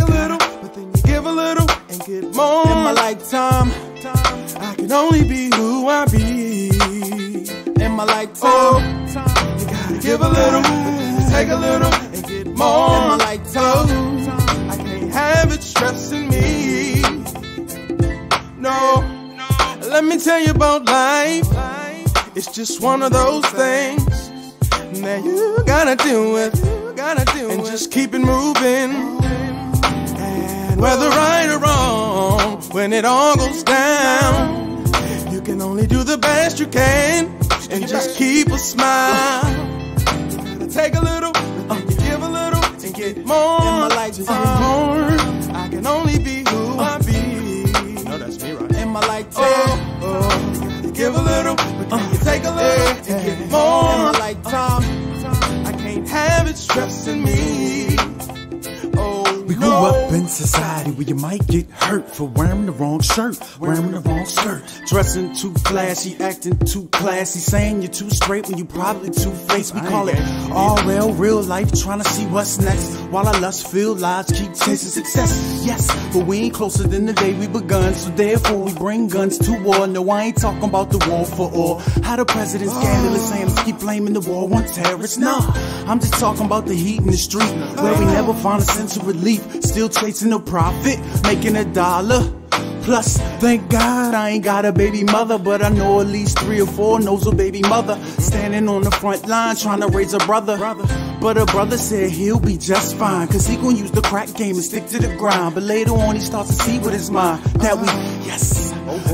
take a little, but then you give a little and get more. In my lifetime, I can only be who I be. In my lifetime, oh, you gotta give a little, take a little and get more. In my lifetime, I can't have it stressing me. No, let me tell you about life. It's just one of those things that you gotta do with, and just keep it moving. Whether right or wrong, when it all goes down, you can only do the best you can and just keep a smile. Take a little, uh, give a little, and get more. In my lifetime, uh, more. I can only be who I uh, be. No, that's me, right? In my lifetime, oh, oh. You give a little, but then you take a little, and get more. In my lifetime, I can't have it stressing me. We grew no. up in society where you might get hurt for wearing the wrong shirt, wearing the wrong skirt, dressing too flashy, acting too classy, saying you're too straight when you probably too faced. We call it all real real life, trying to see what's next. While our lust filled lives keep chasing success. Yes, but we ain't closer than the day we begun, so therefore we bring guns to war. No, I ain't talking about the war for all. How the president's scandalous saying keep blaming the war on terrorists. Nah, I'm just talking about the heat in the street where we never find a sense of relief. Still chasing a profit, making a dollar. Plus, thank God I ain't got a baby mother, but I know at least three or four knows a baby mother. Standing on the front line trying to raise a brother. But a brother said he'll be just fine, cause he gon' use the crack game and stick to the grind. But later on he starts to see with his mind that we, yes,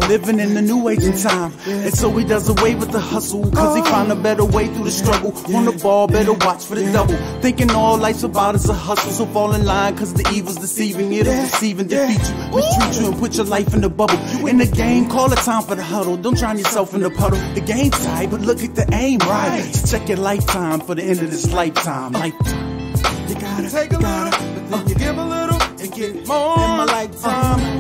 living in the new age and time. And so he does away with the hustle, cause he found a better way through the struggle. On the ball, better watch for the double. Thinking all life's about is a hustle, so fall in line, cause the evil's deceiving. It'll deceive and defeat you, mistreat you, and put your life in the bubble. You In the game, call it time for the huddle. Don't drown yourself in the puddle. The game's tight, but look at the aim right. So check your lifetime for the end of this lifetime. Lifetime. You gotta take a little, but then you give a little and get more. In my lifetime, I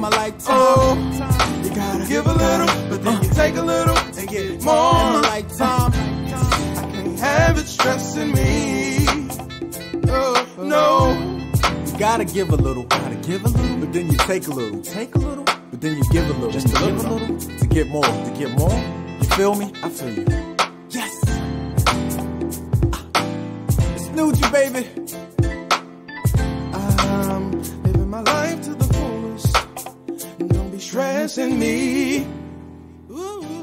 my lifetime, oh, you gotta give a little, but then you take a little and get more. In my lifetime, I can't have it stressing me. Oh, no, You gotta give a little, gotta give a little, but then you take a little, take a little, but then you give a little, Just a give little. a little to get more, to get more. You feel me? I feel you. Yes. Ah. it's Nu-G, baby. Be stressing me. Ooh.